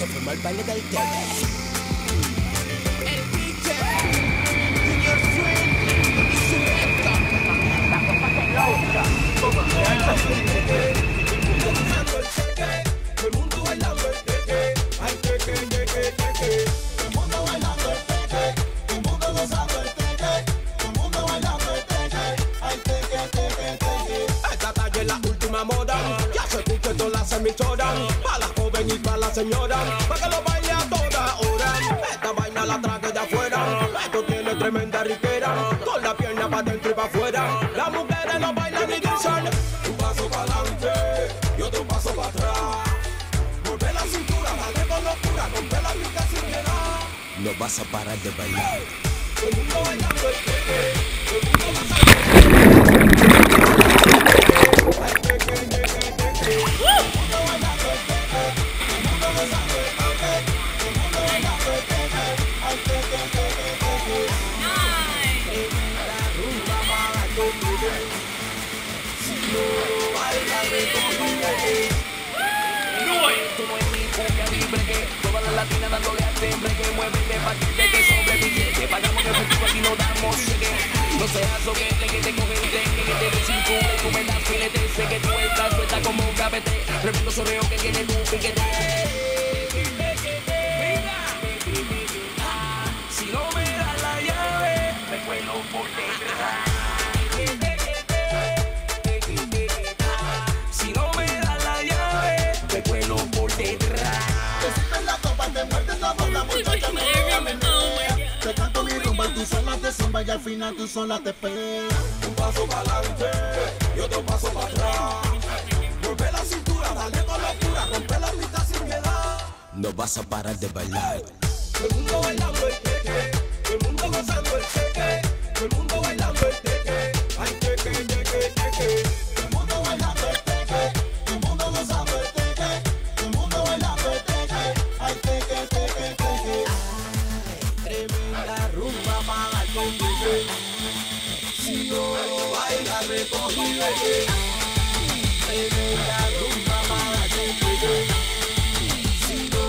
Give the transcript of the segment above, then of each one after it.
se formó el baile del tele. la última moda. Ya se escucha todas las señora, para que lo baile a toda hora. Esta vaina la traje de afuera, esto tiene tremenda riquera, con la pierna para dentro y para afuera. Las mujeres lo bailan y dicen, un paso para adelante y otro paso para atrás. Volver la cintura, dale con locura, rompe la pica sin piedad. No vas a parar de bailar. Mundo bailando el todo el mundo gozando el teque. No seas soquete que te coge el tren que te dé cintura y tú me das filete sé que tú estás suelta como un gavete. Tremendo sorreo que tiene tu piquete y al final tú sola te pegas. Un paso para adelante y otro paso para atrás. Vuelve la cintura, dale con locura, rompe la mitad sin piedad. No vas a parar de bailar. Todo el mundo bailando el teque, todo el mundo gozando el teque, Baila, y vete. Tremenda rumba para convivir. Si no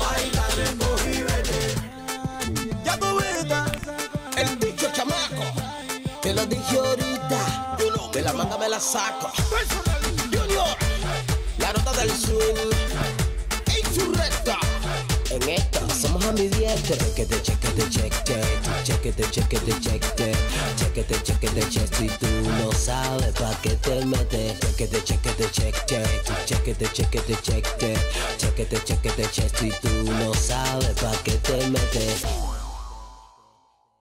baila, vete. Ya tú viste el dicho chamaco. Te lo dije ahorita. De la manga me la saco. Junior, la nota del swing. Esta somos ambidiestros. Chequete, chequete, chequete, chequete, chequete, chequete, chequete, chequete, chequete. Si tú no sabes pa' qué te metes. Chequete, chequete, chequete, chequete, chequete, chequete, chequete, chequete, chequete. Si tú no sabes pa' qué te metes.